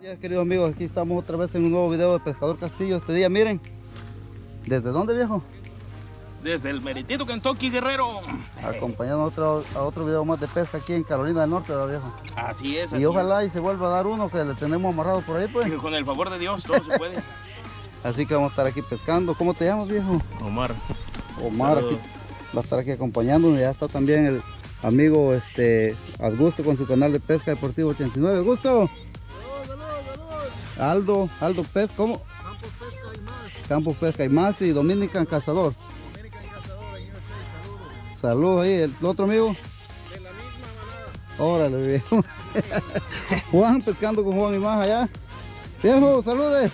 días, queridos amigos, aquí estamos otra vez en un nuevo video de Pescador Castillo. Este día, miren, ¿desde dónde, viejo? Desde el meritito Kentucky Guerrero. Acompañando a otro, a otro video más de pesca aquí en Carolina del Norte, ¿verdad, viejo? Así es, así Y ojalá y se vuelva a dar uno que le tenemos amarrado por ahí, es. pues. Que Con el favor de Dios todo se puede. Así que vamos a estar aquí pescando. ¿Cómo te llamas, viejo? Omar. Omar aquí. Va a estar aquí acompañándonos. Ya está también el amigo este Augusto con su canal de pesca deportivo 89. Augusto. Aldo, Aldo Pez, ¿cómo? Campos Pesca y más. y Dominican Cazador. Saludos ahí, el otro amigo. Órale, viejo. Juan pescando con Juan y más allá. Viejo, saludes.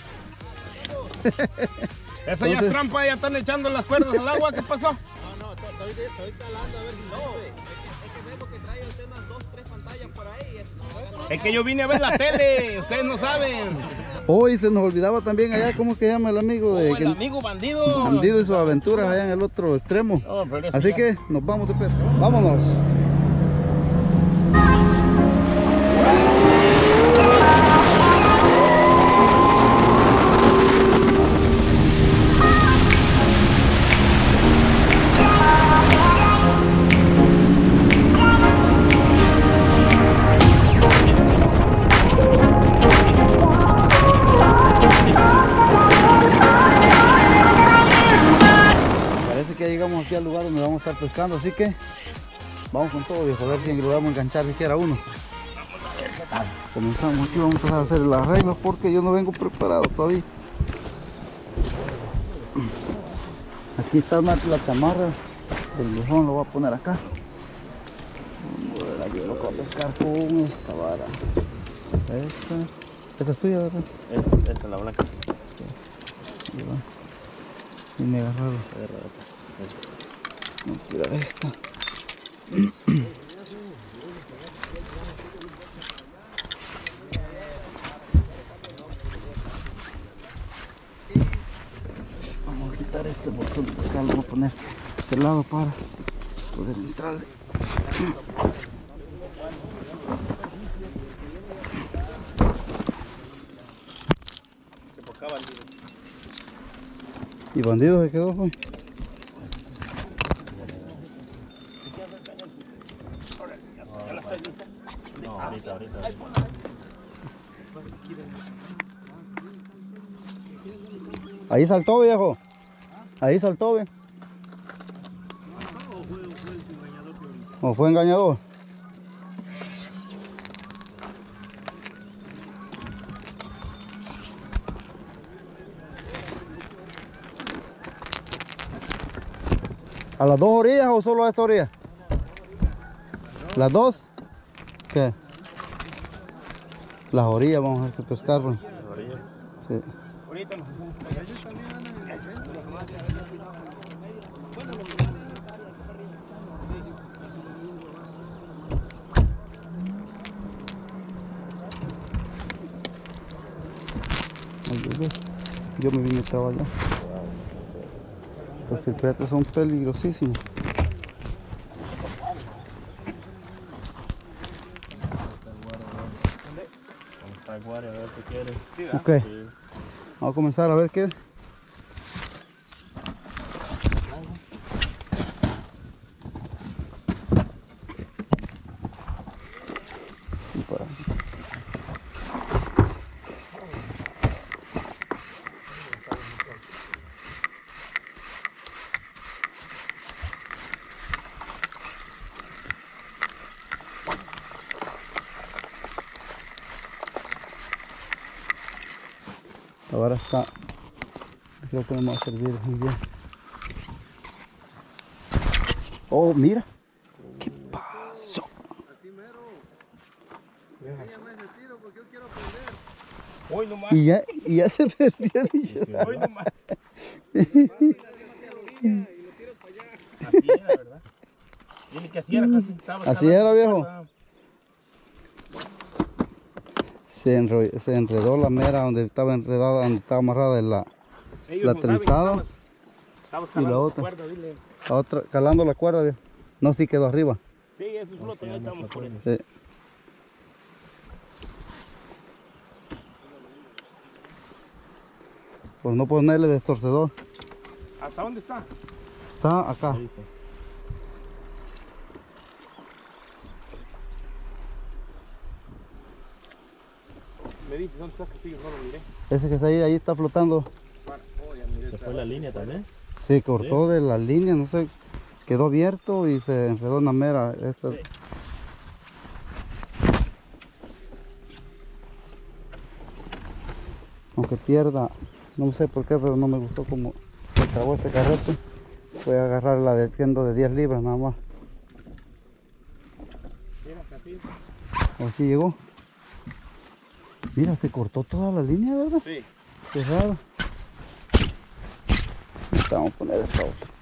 Esa ya es trampa, ya están echando las cuerdas al agua. ¿Qué pasó? Es que yo vine a ver la tele, ustedes no saben. Hoy se nos olvidaba también allá, ¿cómo que llama el amigo de Oh, el que- amigo bandido. Bandido y sus aventuras allá en el otro extremo. Oh, Así ya- que nos vamos de pesca. Vámonos. Pescando, así que vamos con todo, viejo, a ver si logramos enganchar siquiera uno. Comenzamos aquí, vamos a empezar a hacer las reglas porque yo no vengo preparado todavía. Aquí está una- la chamarra del viejón, lo voy a poner acá. Vamos a ver, aquí lo voy a pescar con esta vara. Esta, esta es tuya, ¿verdad? Esta esta es la blanca. Ahí va. Viene agarrado. Vamos a tirar esta. Vamos a quitar este bolsón de pescar, lo voy a poner a este lado para poder entrar. Y bandido se quedó. Ahí saltó, viejo. Ahí saltó, ve. ¿O fue engañador? ¿A las dos orillas o solo a esta orilla? ¿Las dos? ¿Qué? Las orillas vamos a ver qué pescar, pues. Sí. Ahorita nos Ay, Dios, Dios. Yo me vine a allá. Los filtretes son quiere. Ok. Vamos a comenzar a ver qué. Ahora está. Creo que no me va a servir muy bien. Oh, mira. ¿Qué pasó? Hoy nomás. Y ya, y ya se perdió. Hoy nomás. Así era, ¿verdad? Dile que así era casi. estaba Así jalando era, viejo. cuerda. Se, enro- se enredó la mera donde estaba enredada, donde estaba amarrada la, Ellos La trenzada estabas y la otra. cuerda, dile. la otra, calando la cuerda, viejo. No, sí quedó arriba. Sí, eso es floto, ya estamos. Sí. Por no ponerle destorcedor. ¿Hasta dónde está? Está acá. Ahí está. No lo miré. Ese que está ahí, ahí está flotando. Oh, ya miré. Se fue la línea también. Se cortó de la línea, no sé, quedó abierto y se enredó en la mera. Esta. Aunque pierda, no sé por qué, pero no me gustó como se trabó este carrete. Voy a agarrar la de tiendo de 10 libras nada más. Mira, así. Así llegó. Mira, se cortó toda la línea, ¿verdad? Sí. Ahorita Vamos a poner esta otra.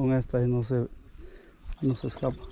Con esta ahí no se, no se escapa.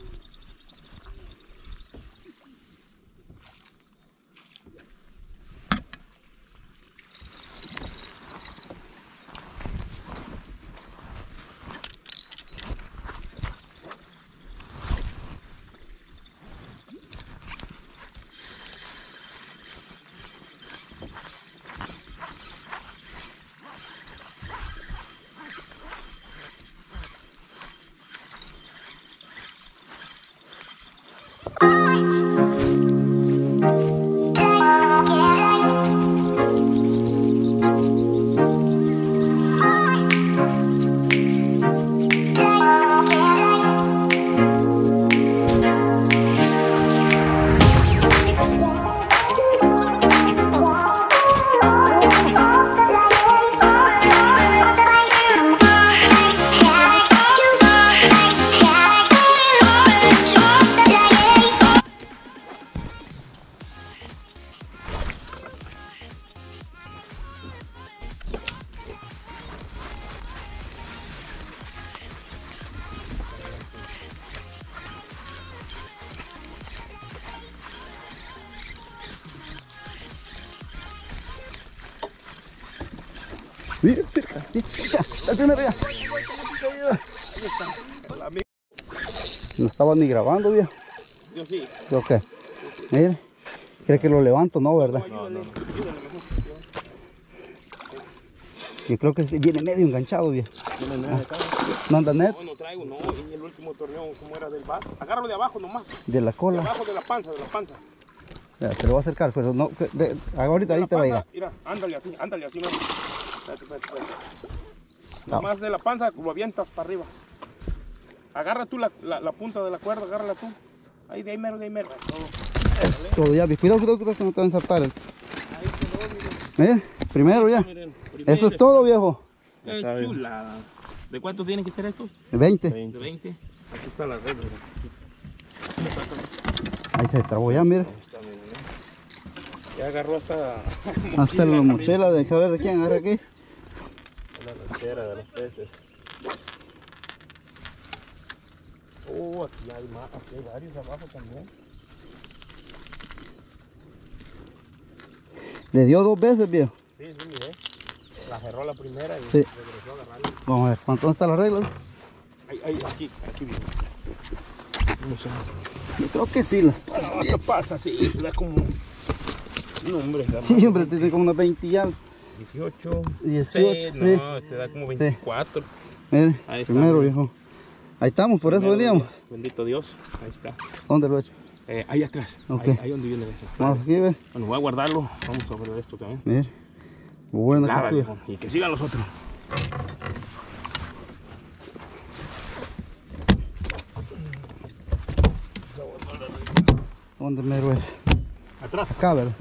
Estaba ni grabando, viejo. Yo sí. Creo que. Mira. ¿Cree que lo levanto? No, ¿verdad? No, no, no. Yo creo que viene medio enganchado, viejo. De acá. No anda net No, no traigo, no. Y el último torneo, ¿cómo era del bar? Agárralo de abajo nomás. de la De cola. abajo de la panza, de la panza. Ya, te lo voy a acercar, pero no. que- de- ahorita De ahí te va a panza, llegar. Mira, ándale así, ándale así. mira. Espérate, espérate, espérate. No. Nomás de la panza lo avientas para arriba. Agarra tú la, la, la punta de la cuerda, agárrala tú. Ahí, de ahí mero, de ahí mero. Todo. Todo ya. Cuidado, cuidado, cuidado, que no te va a ensartar. el- Ahí quedó, miren. Primero ya. Miren, Eso es todo, viejo. Qué chulada. ¿De cuántos tienen que ser estos? 20. De 20. Aquí está la red. mira. Ahí se trabó ya, mira. Ya agarró hasta... Hasta la mochila de, a ver de quién agarra aquí. La ranchera de los peces. Oh, aquí hay más, aquí hay varios abajo también. Le dio dos veces, viejo. Sí, sí, miré. La cerró la primera y Sí. regresó a agarrarla. Vamos a ver, ¿cuánto está la regla? Ahí, ahí, aquí, aquí viene. Yo creo que sí. La... No, ¿qué pasa? Sí, da como... No, hombre. da Sí, hombre, tiene como unas 20 y algo. 18. 18, Sí, sí. no, este da como 24. Mire, Ahí está, primero, viejo. Ahí estamos, por eso veníamos. Bendito Dios. Ahí está. ¿Dónde lo he hecho? Eh, ahí atrás. Ok. Ahí, ahí donde viene eso. Vamos aquí, ve. Bueno, voy a guardarlo. Vamos a ver esto también. Lava, captura. viejo, Y que sigan los otros. ¿Dónde mero es? Atrás. Acá, ¿verdad?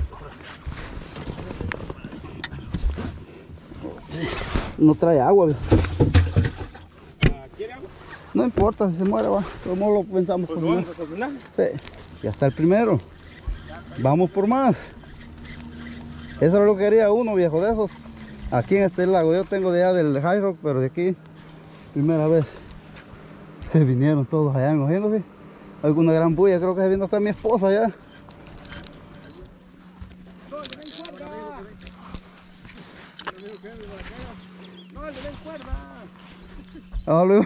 No trae agua, viejo. No importa, si se muere, va. ¿Cómo lo pensamos Pues primero? vamos a. Sí, ya está el primero. Vamos por más. Eso era lo que quería uno, viejo, de esos. Aquí en este lago, yo tengo de allá del High Rock, pero de aquí, primera vez. Se vinieron todos allá encogiéndose. Alguna gran bulla, creo que se vino hasta mi esposa allá. Ah, luego.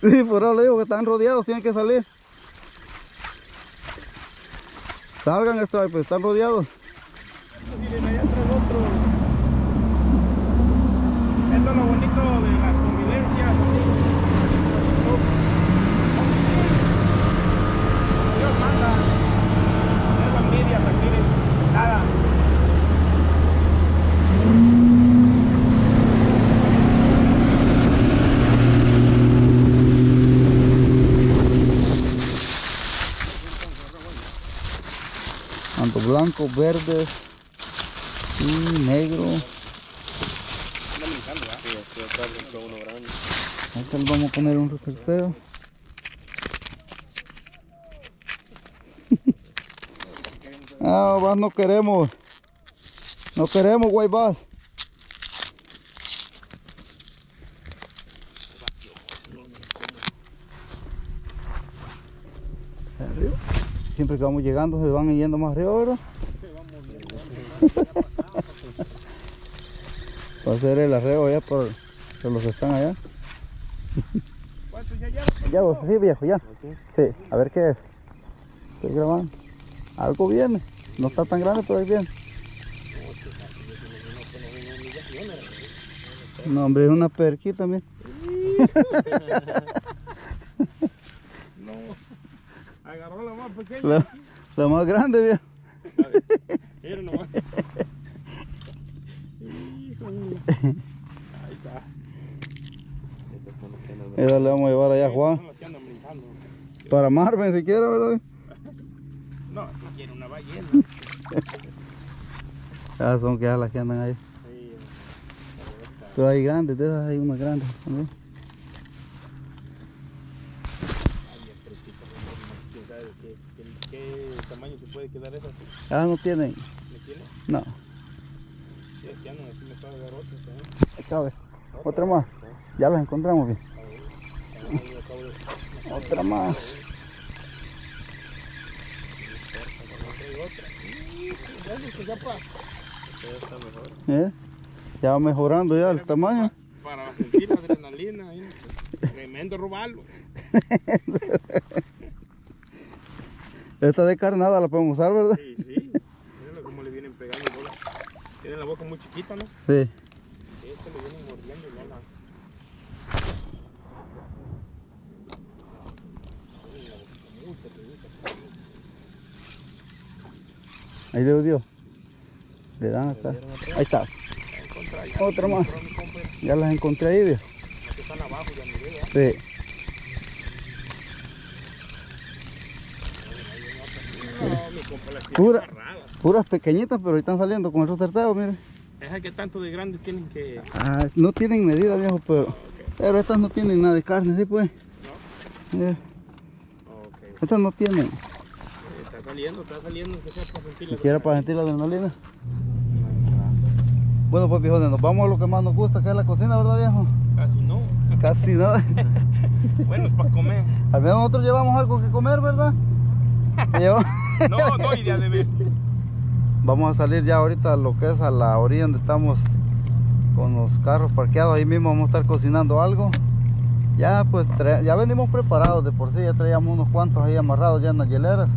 Sí, por ahora le digo que están rodeados, tienen que salir. Salgan, Stripe, están rodeados. Miren, allá atrás otro. Esto es lo bonito de las convivencias. Dios manda. No es envidia, tranquilos. Nada. Tanto blancos, verdes y negro. Acá vamos a poner un tercero. ah, vas no queremos. No queremos, güey, Siempre que vamos llegando se van yendo más arriba, ¿verdad? Va a ser el arreo ya por, por los que están allá. ¿Cuántos ya ya? Ya, vos, sí, viejo, ya. Sí, a ver qué es. Estoy grabando. Algo viene. No está tan grande, pero ahí viene. No, hombre, es una perquita también. Agarró la más pequeña. La, la más grande, viejo. Mira nomás. Hijo mío. Ahí está. Esas son las que andan Esa le vamos a llevar allá a Juan. Para Marvin, si quiere, ¿verdad? No, no quiere una ballena. Ah, son que las que andan ahí. Sí, Pero hay grandes, de esas hay unas grandes también. ¿Quién sabe qué, qué, qué tamaño se puede quedar esa? Ah, no tienen. ¿Me tiene? No. Sí, aquí andan, aquí me puede dar otra. ¿sabes? Acá ves. Otra más. Ya las encontramos bien. Acabo de- Otra más. Mejor. ¿Eh? Ya va mejorando ya el tamaño. para sentir la adrenalina. Tremendo robarlo. Esta de carnada la podemos usar, ¿verdad? Sí, sí. Míralo cómo le vienen pegando bola. Tiene la boca muy chiquita, ¿no? Sí. Este le vienen mordiendo y. Ahí le dio. Le dan acá. Ahí está. Otra más. Ya las encontré ahí, viejo. Las que están abajo ya miré, ¿verdad? Sí. No, mi compa las tiene Pura. Puras pequeñitas, pero están saliendo con el tercero, mire. Esas que tanto de grandes tienen que... Ah, no tienen medida, viejo, pero, pero estas no tienen nada de carne, ¿sí pues? Ok. estas no tienen. Está saliendo, está saliendo. Que sea para sentir la Siquiera para sentir la adrenalina. Bueno, pues viejones, nos vamos a lo que más nos gusta, que es la cocina, ¿verdad, viejo? Casi no. Casi no. Bueno, es para comer. Al menos nosotros llevamos algo que comer, ¿verdad? No, no idea de ver. Vamos a salir ya ahorita a lo que es a la orilla donde estamos con los carros parqueados. Ahí mismo vamos a estar cocinando algo. Ya pues ya venimos preparados de por sí, ya traíamos unos cuantos ahí amarrados ya en las hieleras.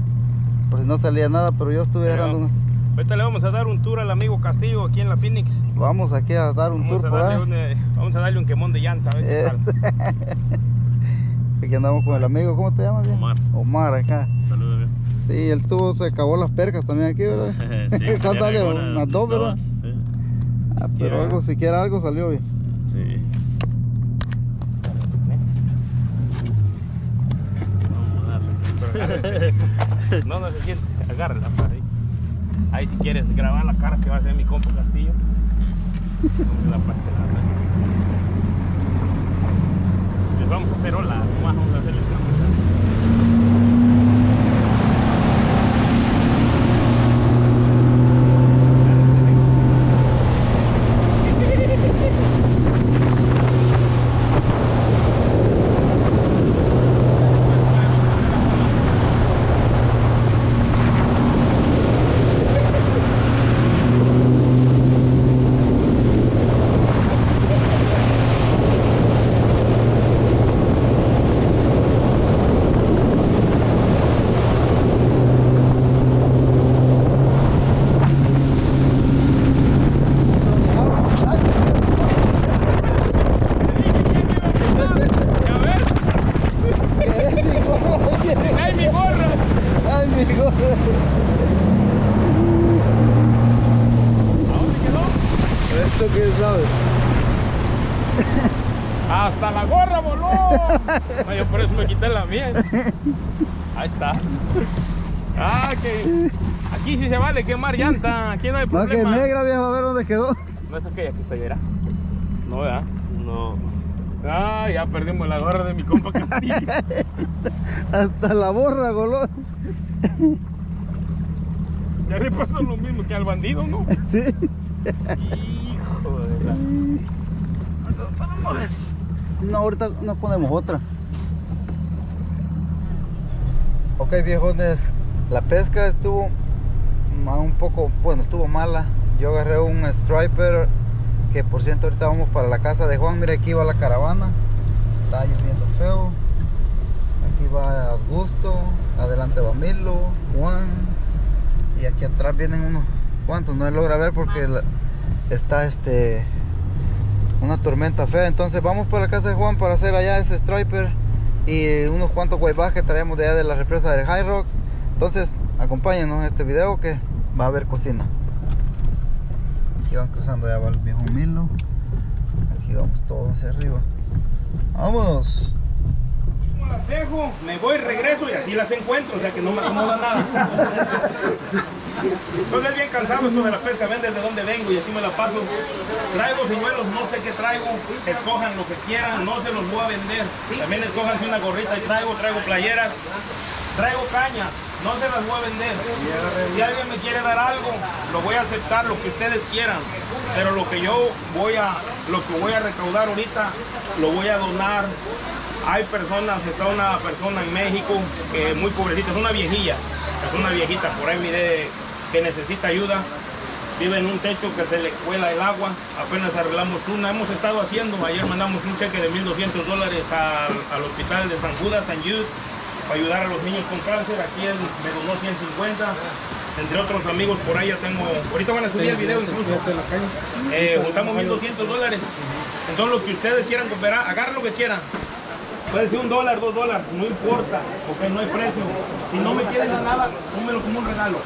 Por si no salía nada, pero yo estuve Pero- unos- Ahorita le vamos a dar un tour al amigo Castillo aquí en la Phoenix. Vamos aquí a dar un Vamos, tour a por ahí. un, eh, vamos a darle un quemón de llanta. A ver qué Eh, tal. Aquí andamos con el amigo, ¿cómo te llamas? viejo? Omar. Omar acá. Saludos, Sí, el tubo se acabó las percas también aquí, ¿verdad? sí, Unas dos, ¿verdad? sí. Ah, pero Quiera. algo, siquiera algo salió bien. Sí. Vamos a darle. No, no se siente. Agárrala para ahí. Ahí si quieres grabar la cara que va a hacer mi compa Castillo. Vamos a la pastelada. Les vamos a hacer hola, nomás vamos a hacerles una A ver, ¡ay, mi gorra! Ay, mi gorra. ¿A dónde quedó? Eso que sabe. ¡Hasta la gorra voló! No, yo por eso me quité la mía. Ahí está. Ah, que aquí sí se vale quemar no Va que problema. negra, viejo, a ver dónde quedó. No es aquella que está allá. No, ¿verdad? No. Ah, ya perdimos la gorra de mi compa Castillo. Hasta la borra, golón. Ya le pasó lo mismo que al bandido, ¿no? Sí. Hijo de la... No, ahorita nos ponemos otra. Ok, viejones, la pesca estuvo un poco, bueno, estuvo mala. Yo agarré un striper que por cierto ahorita vamos para la casa de Juan. Mira, aquí va la caravana. Está lloviendo feo. Aquí va Augusto, adelante va Milo, Juan. Y aquí atrás vienen unos cuantos, no logra ver porque está este una tormenta fea. Entonces vamos para la casa de Juan para hacer allá ese striper y unos cuantos guaybás que traemos de allá de la represa del High Rock. Entonces acompáñenos en este video que va a haber cocina. Aquí van cruzando, ya va el viejo Milo. Aquí vamos todos hacia arriba. Vámonos. Las dejo, me voy, regreso y así las encuentro, o sea que no me acomoda nada. Entonces es bien cansado esto de la pesca, ven desde dónde vengo y así me la paso. Traigo señuelos, no sé qué traigo, escojan lo que quieran, no se los voy a vender. También escojan si una gorrita y traigo, traigo playeras, traigo caña, no se las voy a vender. Si alguien me quiere dar algo, lo voy a aceptar, lo que ustedes quieran. Pero lo que yo voy a, lo que voy a recaudar ahorita, lo voy a donar. Hay personas, está una persona en México que es muy pobrecita, es una viejilla, es una viejita, por ahí miré que necesita ayuda, vive en un techo que se le cuela el agua, apenas arreglamos una, hemos estado haciendo, ayer mandamos un cheque de 1.200 dólares al, al hospital de San Judas, San Jude, para ayudar a los niños con cáncer, aquí él me donó 150, entre otros amigos por ahí ya tengo, ahorita van a subir el video incluso, Eh, juntamos 1.200 dólares, entonces lo que ustedes quieran cooperar, agarren lo que quieran, Puede ser un dólar, dos dólares, no importa, ok, no hay precio. Si no me quieren dar nada, pónmelo como un regalo.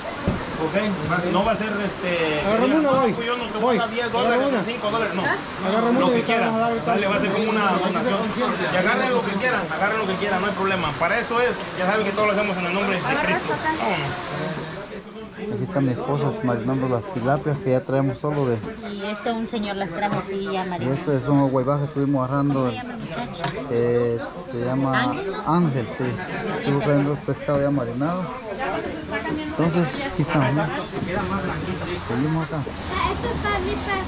Ok, no va a ser este. Agarrame una, voy. yo no te voy a dar 10 Agarra dólares, una. 5 dólares, no. Agarrame lo una que y te quieran. vamos a dar ahorita. Dale, va a ser como una donación. Y agarren lo que quieran, agarren lo que quieran, no hay problema. Para eso es, ya saben que todo lo hacemos en el nombre de Cristo. Vámonos. Aquí está mi esposa marinando las tilapias que ya traemos solo de. Y este un señor las trajo así ya Y marinadas. este son los guaybás que estuvimos agarrando. ¿Cómo se llama el muchacho? eh, se llama ¿Ángel? Ángel, sí. Estuvo trayendo pescado ya marinado. Entonces, aquí estamos. ¿no? Seguimos acá.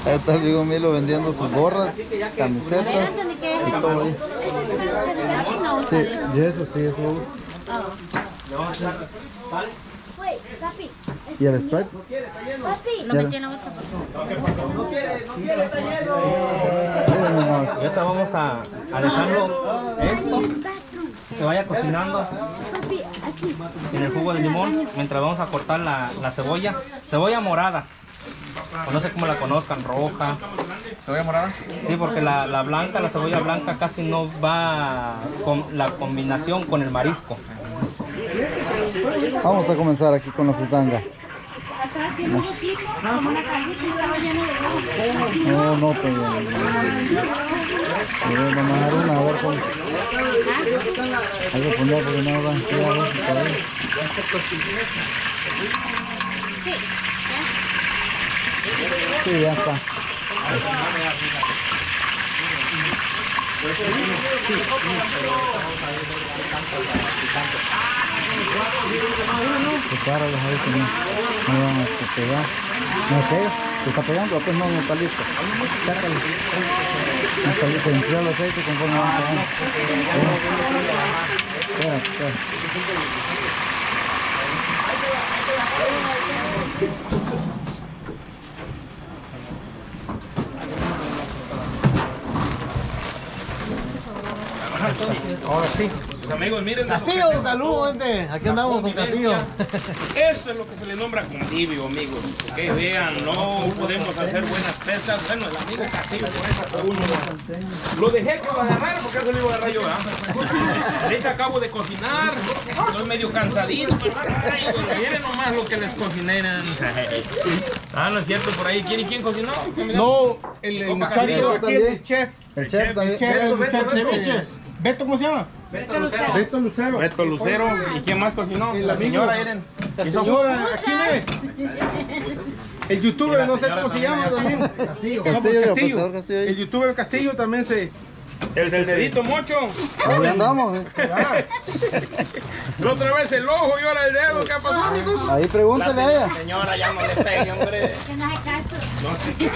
Ahí está el amigo Milo vendiendo sus gorras, camisetas y todo ahí. No, Sí, y eso sí, eso. ¿Y el stripe? Papi. Lo metí en la bolsa. Ahorita vamos a, a dejarlo esto, se vaya cocinando en el jugo de limón, mientras vamos a cortar la, la cebolla, cebolla morada, o no sé cómo la conozcan, roja. ¿Cebolla morada? Sí, porque la, la blanca, la cebolla blanca casi no va con la combinación con el marisco. Vamos a comenzar aquí con la frutanga. No, no Vamos a dejar una, a ver. Hay que poner porque no va a quedar eso por ahí. Sí, ya está. Prepáralos ahí que no, no. No está pegando, pues no, está listo. Sácalo. No está listo, enfría aceite conforme. Espera, espera. Ahora sí. Pues amigos, miren. Castillo, un saludo, gente. Aquí andamos con Castillo. Esto es lo que se le nombra convivio, amigos. Que vean, no podemos hacer buenas pesas. Bueno, el amigo Castillo por eso por uno. Lo dejé que lo agarrara porque eso lo iba a agarrar yo, ¿verdad? Ahorita acabo de cocinar. Estoy medio cansadito, pero ay, miren nomás lo que les cociné. Ah, no es cierto, por ahí. ¿Quién y quién cocinó? No, el, el muchacho el chef. El chef también. Chef, el eh, Beto, ¿cómo se llama? Beto Lucero. Beto Lucero. Beto Lucero. ¿Y quién más cocinó? La amigo. señora Eren. La señora. El youtuber, no sé cómo se llama también. Castillo, Castillo. El youtuber Castillo también se. El del dedito mocho. Ahí andamos. eh. La otra vez el ojo y ahora el dedo. ¿Qué pasó, amigos? Ahí pregúntale a ella. Señora, ya no le pegue, hombre. Que no hace caso. No sé qué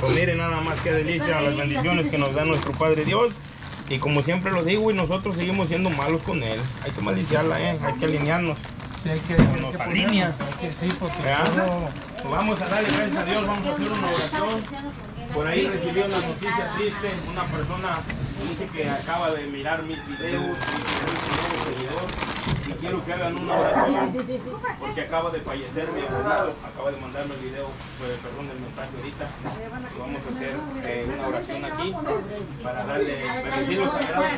Pues miren nada más que delicia las bendiciones que nos da nuestro Padre Dios. Y como siempre lo digo, y nosotros seguimos siendo malos con Él. Hay que maliciarla, ¿eh? Hay que alinearnos. sí, hay que, Nos alinea. que sí, porque vamos a darle gracias a Dios, vamos a hacer una oración. Por ahí recibí una noticia triste, una persona dice que acaba de mirar mis videos y que es mi nuevo seguidor y quiero que hagan una oración porque acaba de fallecer mi abuelito, acaba de mandarme el video, pues, perdón el mensaje ahorita y vamos a hacer eh, una oración aquí para darle, bendecir los sagrados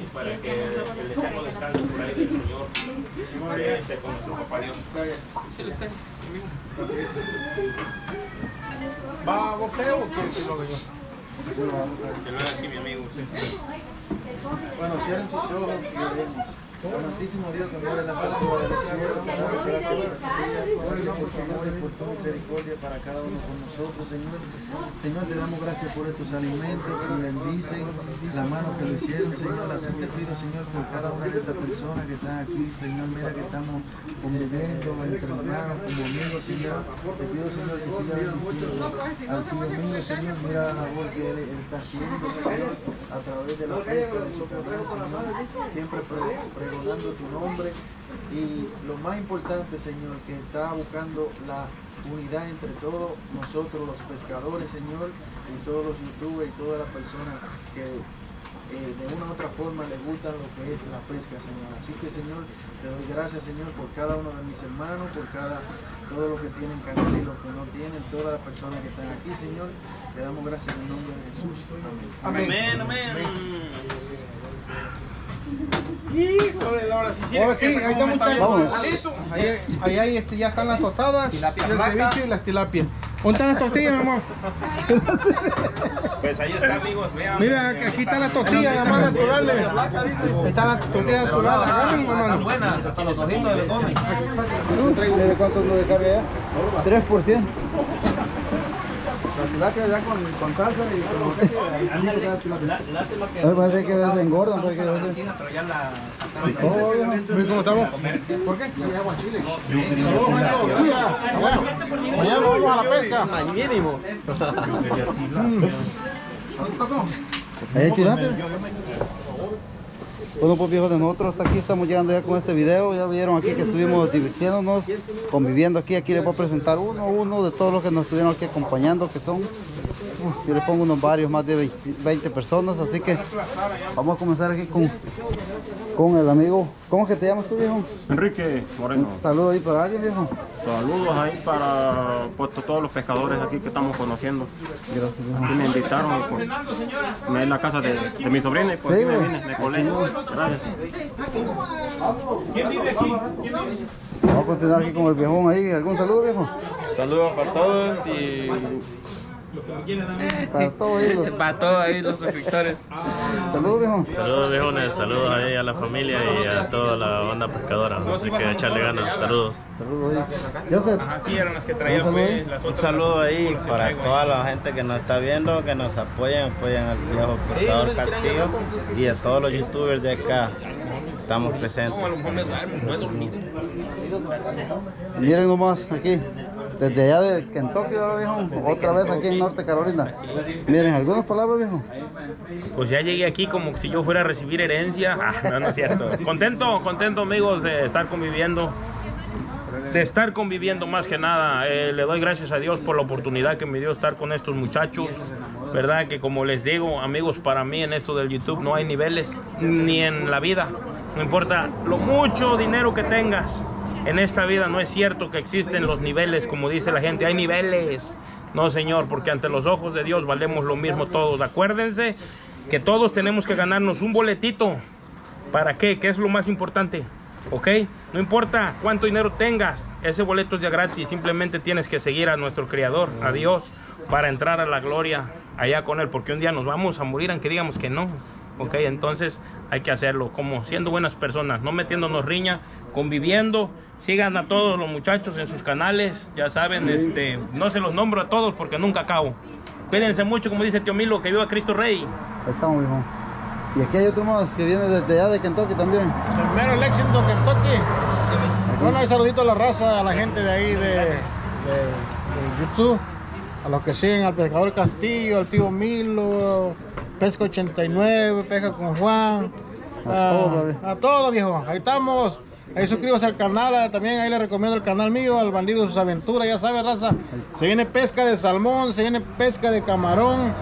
y para que el eterno descanse por ahí del Señor se esté con nuestro papá Dios. ¿Va a boxeo o qué? Sí, lo hago yo. Que lo haga aquí mi amigo. Bueno, cierren sus ojos y oremos. Amantísimo Dios que muere la sala de elección, damos gracias por tu amor por tu misericordia para cada uno de nosotros, Señor. Señor, te damos gracias por estos alimentos y bendicen la mano que lo hicieron, Señor. Así te pido, Señor, por cada una de estas personas que están aquí, Señor, mira que estamos conviviendo entre hermanos, como amigos, Señor. Te pido, Señor, que siga bendiciendo al tío mío, Señor. Mira la labor que él, está haciendo, Señor, a través de la pesca de su canal, Señor. Siempre pre- pregonando tu nombre. Y lo más importante, Señor, que está buscando la unidad entre todos nosotros, los pescadores, Señor, y todos los youtubers y todas las personas que eh, de una u otra forma les gustan lo que es la pesca, Señor. Así que, Señor, te doy gracias, Señor, por cada uno de mis hermanos, por cada todos los que tienen canal y los que no tienen, todas las personas que están aquí, Señor. Te damos gracias en el nombre de Jesús. Amén. Amén, amén. Híjole, ahora sí sí. Oh, sí, ahí está muchachos. Ahí, ahí, ahí, este, ya están las tostadas, Tilapia y el ceviche y las tilapias. ¿Dónde están las tortillas, mi amor? Pues ahí está, amigos, vean. Mira, aquí está la tortilla, nada más naturales. Ahí está la tortilla natural, agarren, hermano. buenas, hasta los ojitos le comen. ¿De cuánto nos descarga ya? 3%. La tilapia ya con, con salsa y con Ay, parece que engordan, parece que a veces... Pero ya la Oh, Mira ¿Cómo estamos? ¿Por qué? Saludos, Maestro. Gracias. Bueno, mañana vamos a la pesca. mínimo. Ahí. Bueno, pues viejos, nosotros hasta aquí estamos llegando ya con este video. Ya vieron aquí que estuvimos divirtiéndonos, conviviendo aquí. Aquí les voy a presentar uno a uno de todos los que nos estuvieron aquí acompañando, que son, yo les pongo unos varios, más de 20, 20 personas. Así que vamos a comenzar aquí con con el amigo. ¿Cómo es que te llamas tú, viejo? Enrique Moreno. Un saludo ahí para alguien, viejo. Saludos ahí para pues, todos los pescadores aquí que estamos conociendo. Gracias, viejo. Aquí me invitaron, pues, me en la casa de, de mi sobrina y pues Sí, aquí me vine, me colé. Gracias. ¿Quién vive aquí? ¿Quién vive? Vamos a continuar aquí con el viejón ahí. ¿Algún saludo, viejo? Saludos para todos y Para todos ahí los para todos ahí los suscriptores. Saludos, viejo. Saludos viejones, saludos ahí a la familia y a toda la banda pescadora. Así que echarle ganas. Saludos. Saludos eran las que traía pues, ahí. las Un saludo ahí para toda la gente que nos está viendo, que nos apoyen, apoyen al viejo pescador Castillo y a todos los youtubers de acá. Estamos presentes. Miren nomás aquí. Desde allá de Kentucky, ¿verdad, viejo? Otra vez aquí en Norte Carolina. Miren, algunas palabras, viejo. Pues ya llegué aquí como si yo fuera a recibir herencia. Ah, no, no es cierto. Contento, contento amigos de estar conviviendo. De estar conviviendo más que nada. Eh, le doy gracias a Dios por la oportunidad que me dio estar con estos muchachos. Verdad que como les digo, amigos, para mí en esto del YouTube no hay niveles, ni en la vida. No importa lo mucho dinero que tengas. En esta vida no es cierto que existen los niveles, como dice la gente. Hay niveles. No, Señor, porque ante los ojos de Dios valemos lo mismo todos. Acuérdense que todos tenemos que ganarnos un boletito. ¿Para qué? ¿Qué es lo más importante? ¿Ok? No importa cuánto dinero tengas, ese boleto es ya gratis. Simplemente tienes que seguir a nuestro Creador, a Dios, para entrar a la gloria allá con Él. Porque un día nos vamos a morir, aunque digamos que no. ¿Ok? Entonces hay que hacerlo como siendo buenas personas, no metiéndonos riña, conviviendo. Sigan a todos los muchachos en sus canales, ya saben, este, no se los nombro a todos porque nunca acabo. Cuídense mucho, como dice Tío Milo, que viva Cristo Rey. Ahí estamos, viejo. Y aquí hay otro más que viene desde allá de Kentucky también. Primero el Lexington, Kentucky. Bueno, hay saludito a la raza, a la gente de ahí de, de- de YouTube, a los que siguen al Pescador Castillo, al tío Milo, Pesca 89, Pesca con Juan. A todos, eh. a todos, viejo. Ahí estamos. Ahí suscríbase al canal, ah, también ahí le recomiendo el canal mío, al bandido sus aventuras, ya sabe, raza. Se viene pesca de salmón, se viene pesca de camarón.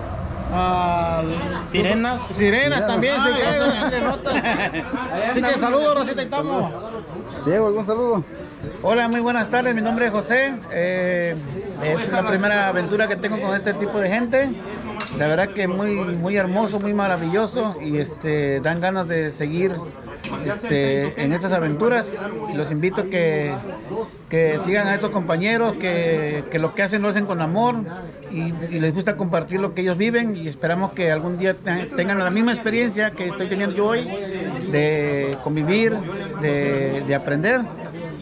al- Sirenas. Sirenas también, se cae una sirenota. Así que saludos, Rosita, ahí estamos. Diego, ¿algún saludo? Hola, muy buenas tardes. Mi nombre es José. Eh, es la primera aventura que tengo con este tipo de gente. La verdad que muy, muy hermoso, muy maravilloso y este, dan ganas de seguir este, en estas aventuras. Los invito que, que sigan a estos compañeros, que, que lo que hacen lo hacen con amor y, y les gusta compartir lo que ellos viven. Y esperamos que algún día te- tengan la misma experiencia que estoy teniendo yo hoy de convivir, de, de aprender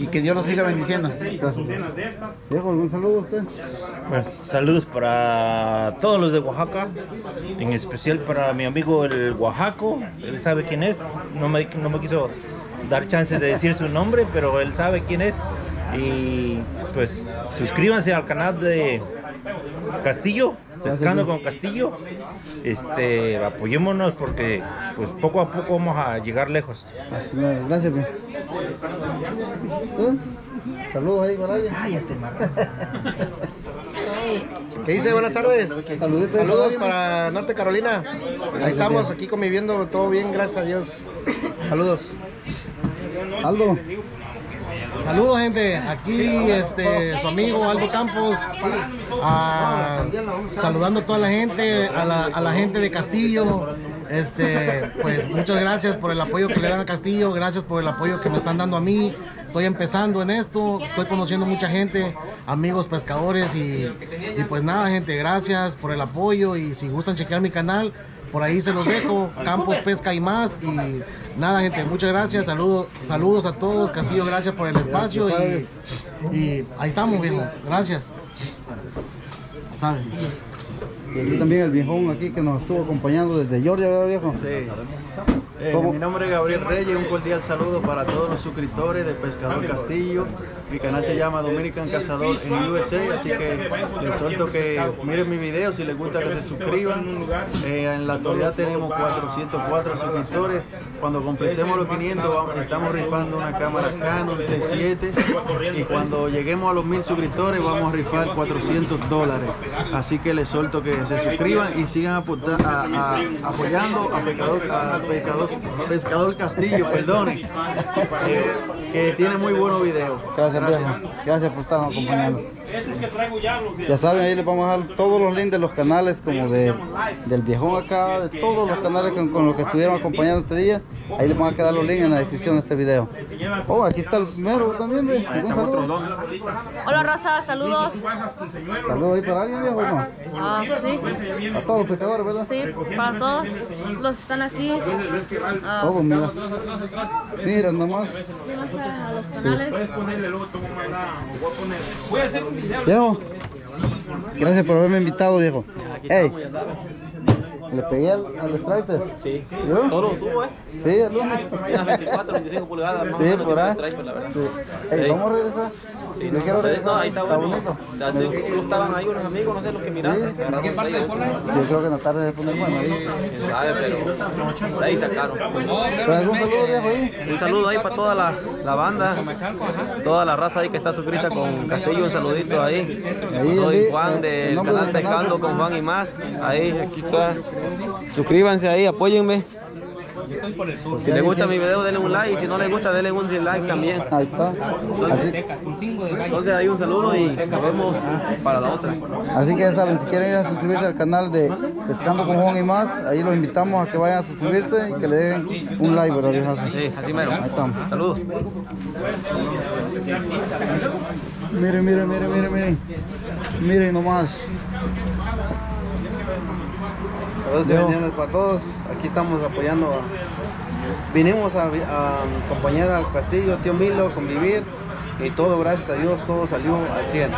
y que Dios los siga bendiciendo. Diego, ¿algún saludo a usted? Pues, saludos para todos los de Oaxaca, en especial para mi amigo el Oaxaco, él sabe quién es, no me, no me quiso dar chance de decir su nombre, pero él sabe quién es. Y pues suscríbanse al canal de Castillo, Pescando con Castillo. Este, apoyémonos porque pues poco a poco vamos a llegar lejos. Así es, Gracias. ¿Tú? Saludos ahí para alguien. ¿Qué dice? Buenas tardes. Saluditos. Saludos para Norte Carolina. Ahí estamos aquí conviviendo, todo bien, gracias a Dios. Saludos. Aldo. Saludos gente, aquí este su amigo Aldo Campos, saludando a toda la gente, a la, a la gente de Castillo, este, pues muchas gracias por el apoyo que le dan a Castillo, gracias por el apoyo que me están dando a mí, estoy empezando en esto, estoy conociendo mucha gente, amigos pescadores y, y pues nada gente, gracias por el apoyo. Y si gustan chequear mi canal, por ahí se los dejo, Campos Pesca y más. Y nada, gente, muchas gracias. Saludos, saludos a todos. Castillo, gracias por el espacio. Y, y ahí estamos, viejo. Gracias. ¿Saben? Y aquí también el viejón aquí que nos estuvo acompañando desde Georgia, ¿verdad, viejo? Sí. Eh, mi nombre es Gabriel Reyes, un cordial saludo para todos los suscriptores de Pescador Castillo. Mi canal se llama Dominican Cazador en USA, así que les suelto que miren mi video si les gusta que se suscriban. Eh, en la actualidad tenemos 404 suscriptores. Cuando completemos los 500 vamos- estamos rifando una cámara Canon T7 y cuando lleguemos a los 1000 suscriptores vamos a rifar 400 dólares. Así que les suelto que se suscriban y sigan apunta- a- a- apoyando a Pescador, a Pescador Pescador Castillo, perdón, eh, que tiene muy buenos videos. Gracias, viejo. Gracias por estarnos acompañando. Esos que traigo ya los Ya saben, ahí les vamos a dar todos los links de los canales, como de, del viejón acá, de todos los canales con, con los que estuvieron acompañando este día. Ahí les van a quedar los links en la descripción de este video. Oh, aquí está el primero también, ve. Un saludo. Hola raza, saludos. Saludos ahí para alguien, viejo, ¿o ¿no? Ah, sí. A todos los pescadores, ¿verdad? Sí, para todos los que están aquí. Ah, Todos, mira. Mira nomás. a los canales. Voy a hacer un. Viejo, gracias por haberme invitado, viejo. Hey, le pegué al, al striper. Sí. ¿Yo? Solo tú, ¿eh? Sí, el lunes. Unas 24, 25 pulgadas más Sí, por ahí. striper, la verdad. Sí. Hey, vamos a regresar. Sí, Yo no, quiero no, regresar. no, ahí está bueno. bonito. Ya, te- estaban ahí unos amigos, no sé los que miraste. ocho. Yo creo que en la tarde se pone bueno ahí. Quién sabe, pero seis sacaron. Pues, ¿Algún saludo, viejo, ahí? Un saludo ahí para toda la, la banda, toda la raza ahí que está suscrita con Castillo, un saludito ahí. Ahí, Soy ahí, Juan del canal. Pescando con Juan y más. Ahí, aquí está. Suscríbanse ahí, apóyenme. Si les gusta mi video, denle un like y si no les gusta, denle un dislike también. Ahí está. Entonces, entonces ahí un saludo y nos vemos para la otra. Así que ya saben, si quieren ir a suscribirse al canal de Pescando con Juan y más, ahí los invitamos a que vayan a suscribirse y que le den un like, ¿verdad? Sí, así mero. Ahí estamos. Saludos. Miren, miren, miren, miren, miren. Miren nomás. Saludos y bendiciones para todos. Aquí estamos apoyando. a- Vinimos a, a acompañar al Castillo, tío Milo, convivir. Y todo, gracias a Dios, todo salió al 100.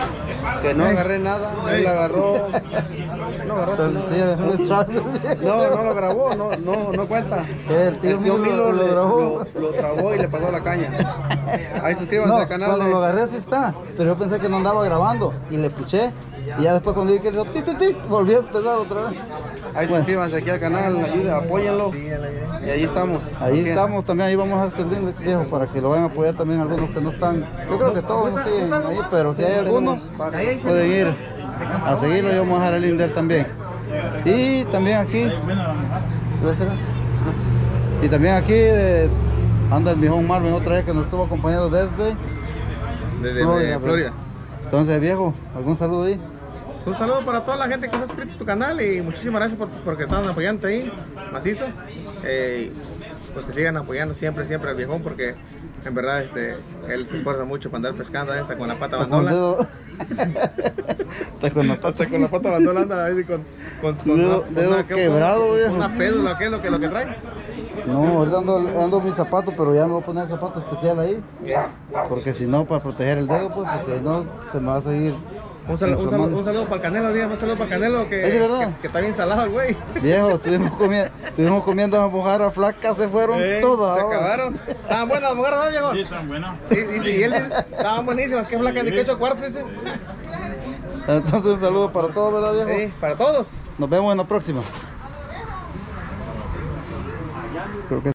Que no agarré nada, él agarró. No agarró nada. No, no lo grabó, no, no, no cuenta. El tío Milo lo- grabó. lo, lo trabó y le pasó la caña. Ahí suscríbanse No, al canal. cuando de- lo agarré sí está, pero yo pensé que no andaba grabando y le puché. Y ya después cuando vi que volví a empezar otra vez. Ahí Bueno. suscríbanse aquí al canal, ayuden, apóyenlo. Y ahí estamos. Ahí al 100. estamos también, ahí vamos a hacer el link viejo para que lo vayan a apoyar también algunos que no están. Yo creo que todos nos siguen ahí, pero si hay algunos, pueden ir a seguirlo y vamos a dejar el link de él también. Y también aquí, ¿puede ser? y también aquí anda el viejón Marvin otra vez que nos estuvo acompañando desde Desde Florida, Florida. Entonces viejo, ¿algún saludo ahí? Un saludo para toda la gente que está suscrito a tu canal y muchísimas gracias por, porque están apoyando ahí, macizo. Eh, pues que sigan apoyando siempre, siempre al viejón porque en verdad este, él se esfuerza mucho para andar pescando, ahí está con la pata bandola. Está con la pata. Con la pata bandola anda ahí con, con, con Dedo- una- dedo una- ¿qué- quebrado, viejo. Una pédula, ¿qué es lo que, lo que trae? No, ahorita ando, ando mis zapatos, pero ya me voy a poner zapato especial ahí. Porque si no, para proteger el dedo, pues, porque no se me va a seguir. Un, sal- un, sal- inflamando. un saludo para el Canelo, dígame un saludo para el Canelo que, ¿Es de verdad? que, que está bien salado el güey. Viejo, estuvimos comiendo, estuvimos comiendo mojarras flacas, se fueron Eh, todas. Se ahora. acabaron. Estaban buenas las mujeres, ¿no, viejo? Sí, están buenas. Y, y, y él estaban buenísimas, qué flaca de que ocho cuartos, dice. Entonces, un saludo para todos, ¿verdad, viejo? Sí, para todos. Nos vemos en la próxima. Creo que